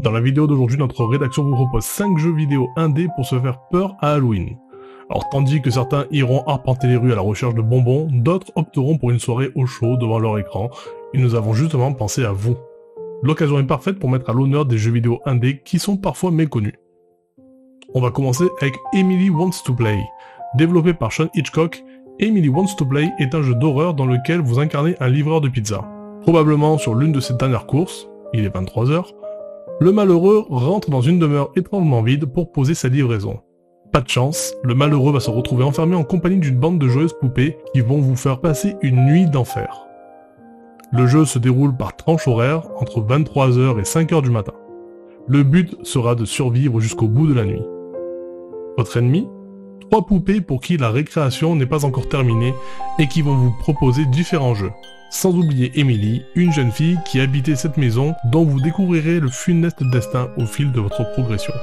Dans la vidéo d'aujourd'hui, notre rédaction vous propose 5 jeux vidéo indés pour se faire peur à Halloween. Alors tandis que certains iront arpenter les rues à la recherche de bonbons, d'autres opteront pour une soirée au chaud devant leur écran, et nous avons justement pensé à vous. L'occasion est parfaite pour mettre à l'honneur des jeux vidéo indés qui sont parfois méconnus. On va commencer avec Emily Wants to Play. Développé par Sean Hitchcock, Emily Wants to Play est un jeu d'horreur dans lequel vous incarnez un livreur de pizza. Probablement sur l'une de ses dernières courses, il est 23h, le malheureux rentre dans une demeure étrangement vide pour poser sa livraison. Pas de chance, le malheureux va se retrouver enfermé en compagnie d'une bande de joyeuses poupées qui vont vous faire passer une nuit d'enfer. Le jeu se déroule par tranche horaire entre 23h et 5h du matin. Le but sera de survivre jusqu'au bout de la nuit. Votre ennemi Trois poupées pour qui la récréation n'est pas encore terminée et qui vont vous proposer différents jeux. Sans oublier Emily, une jeune fille qui habitait cette maison dont vous découvrirez le funeste destin au fil de votre progression.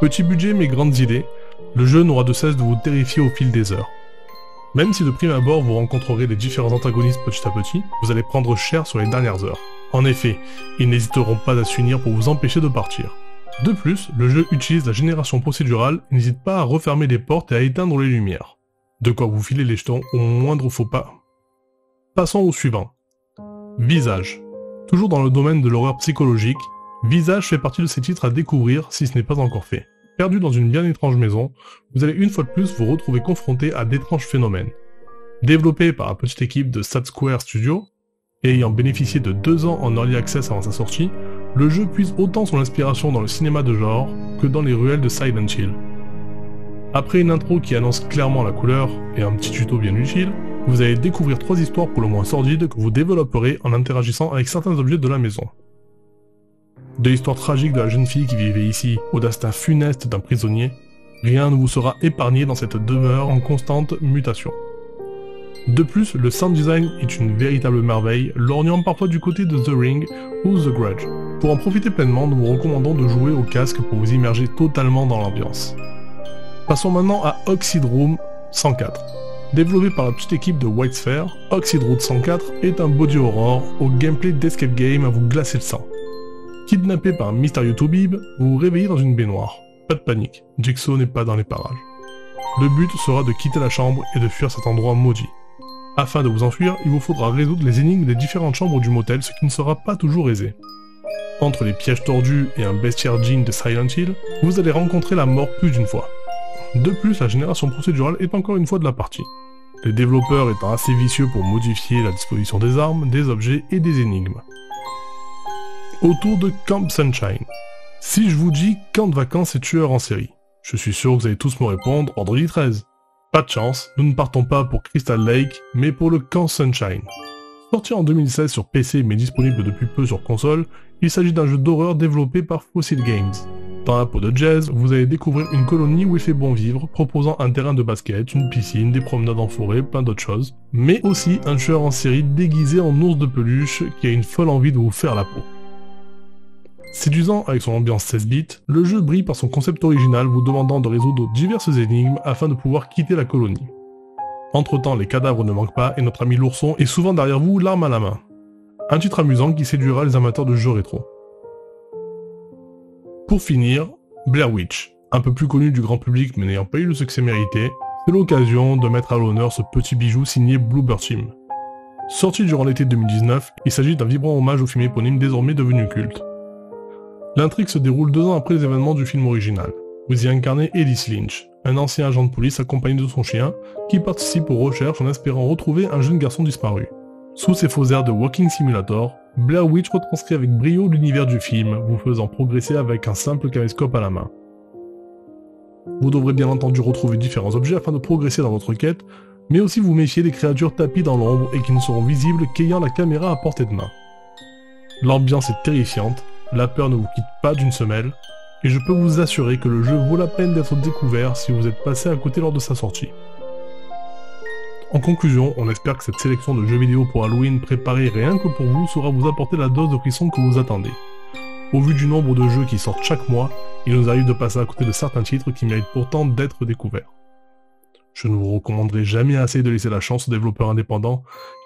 Petit budget mais grandes idées, le jeu n'aura de cesse de vous terrifier au fil des heures. Même si de prime abord vous rencontrerez les différents antagonistes petit à petit, vous allez prendre cher sur les dernières heures. En effet, ils n'hésiteront pas à s'unir pour vous empêcher de partir. De plus, le jeu utilise la génération procédurale et n'hésite pas à refermer les portes et à éteindre les lumières. De quoi vous filer les jetons au moindre faux pas. Passons au suivant. Visage. Toujours dans le domaine de l'horreur psychologique, Visage fait partie de ces titres à découvrir si ce n'est pas encore fait. Perdu dans une bien étrange maison, vous allez une fois de plus vous retrouver confronté à d'étranges phénomènes. Développé par la petite équipe de Sat Square Studio, et ayant bénéficié de deux ans en early access avant sa sortie, le jeu puise autant son inspiration dans le cinéma de genre que dans les ruelles de Silent Hill. Après une intro qui annonce clairement la couleur et un petit tuto bien utile, vous allez découvrir trois histoires pour le moins sordides que vous développerez en interagissant avec certains objets de la maison. De l'histoire tragique de la jeune fille qui vivait ici au destin funeste d'un prisonnier, rien ne vous sera épargné dans cette demeure en constante mutation. De plus, le sound design est une véritable merveille, lorgnant parfois du côté de The Ring ou The Grudge. Pour en profiter pleinement, nous vous recommandons de jouer au casque pour vous immerger totalement dans l'ambiance. Passons maintenant à Oxide Room 104. Développé par la petite équipe de White Sphere, Oxide Road 104 est un body horror au gameplay d'escape game à vous glacer le sang. Kidnappé par un mystérieux Toubib, vous vous réveillez dans une baignoire. Pas de panique, Jigsaw n'est pas dans les parages. Le but sera de quitter la chambre et de fuir cet endroit maudit. Afin de vous enfuir, il vous faudra résoudre les énigmes des différentes chambres du motel, ce qui ne sera pas toujours aisé. Entre les pièges tordus et un bestiaire jean de Silent Hill, vous allez rencontrer la mort plus d'une fois. De plus, la génération procédurale est encore une fois de la partie. Les développeurs étant assez vicieux pour modifier la disposition des armes, des objets et des énigmes. Autour de Camp Sunshine. Si je vous dis camp de vacances et tueurs en série, je suis sûr que vous allez tous me répondre vendredi 13. Pas de chance, nous ne partons pas pour Crystal Lake, mais pour le Camp Sunshine. Sorti en 2016 sur PC mais disponible depuis peu sur console, il s'agit d'un jeu d'horreur développé par Fossil Games. Dans la peau de Jazz, vous allez découvrir une colonie où il fait bon vivre, proposant un terrain de basket, une piscine, des promenades en forêt, plein d'autres choses, mais aussi un tueur en série déguisé en ours de peluche qui a une folle envie de vous faire la peau. Séduisant avec son ambiance 16 bits, le jeu brille par son concept original vous demandant de résoudre diverses énigmes afin de pouvoir quitter la colonie. Entre temps, les cadavres ne manquent pas et notre ami l'ourson est souvent derrière vous, l'arme à la main. Un titre amusant qui séduira les amateurs de jeux rétro. Pour finir, Blair Witch. Un peu plus connu du grand public mais n'ayant pas eu le succès mérité, c'est l'occasion de mettre à l'honneur ce petit bijou signé Bluebird Team. Sorti durant l'été 2019, il s'agit d'un vibrant hommage au film éponyme désormais devenu culte. L'intrigue se déroule deux ans après les événements du film original. Vous y incarnez Ellis Lynch, un ancien agent de police accompagné de son chien, qui participe aux recherches en espérant retrouver un jeune garçon disparu. Sous ses faux airs de Walking Simulator, Blair Witch retranscrit avec brio l'univers du film, vous faisant progresser avec un simple caméscope à la main. Vous devrez bien entendu retrouver différents objets afin de progresser dans votre quête, mais aussi vous méfier des créatures tapies dans l'ombre et qui ne seront visibles qu'ayant la caméra à portée de main. L'ambiance est terrifiante, la peur ne vous quitte pas d'une semelle, et je peux vous assurer que le jeu vaut la peine d'être découvert si vous êtes passé à côté lors de sa sortie. En conclusion, on espère que cette sélection de jeux vidéo pour Halloween préparée rien que pour vous saura vous apporter la dose de frisson que vous attendez. Au vu du nombre de jeux qui sortent chaque mois, il nous arrive de passer à côté de certains titres qui méritent pourtant d'être découverts. Je ne vous recommanderai jamais assez de laisser la chance aux développeurs indépendants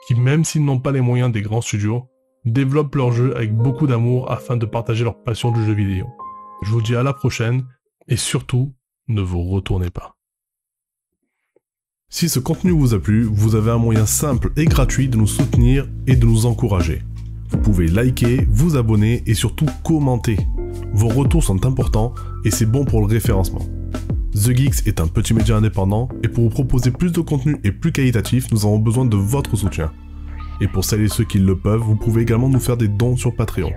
qui, même s'ils n'ont pas les moyens des grands studios, développent leur jeu avec beaucoup d'amour afin de partager leur passion du jeu vidéo. Je vous dis à la prochaine et surtout, ne vous retournez pas. Si ce contenu vous a plu, vous avez un moyen simple et gratuit de nous soutenir et de nous encourager. Vous pouvez liker, vous abonner et surtout commenter. Vos retours sont importants et c'est bon pour le référencement. The Geeks est un petit média indépendant et pour vous proposer plus de contenu et plus qualitatif, nous avons besoin de votre soutien. Et pour celles et ceux qui le peuvent, vous pouvez également nous faire des dons sur Patreon.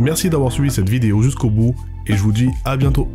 Merci d'avoir suivi cette vidéo jusqu'au bout et je vous dis à bientôt